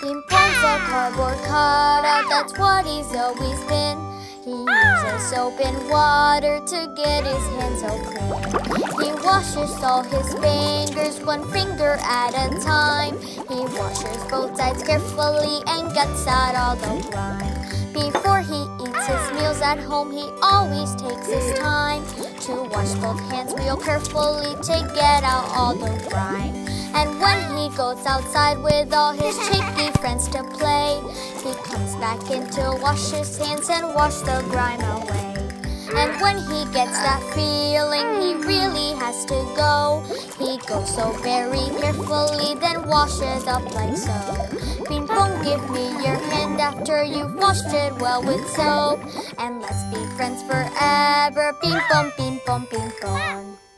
Pin Pon's a cardboard cutout, that's what he's always been. He uses soap and water to get his hands so clean. He washes all his fingers, one finger at a time. He washes both sides carefully and gets out all the grime. Before he eats his meals at home, he always takes his time to wash both hands real carefully to get out all the grime. And when he goes outside with all his back in to wash his hands and wash the grime away. And when he gets that feeling he really has to go, he goes so very carefully, then washes up like so. Pin Pon, give me your hand after you've washed it well with soap. And let's be friends forever. Pin Pon, Pin Pon, Pin Pon.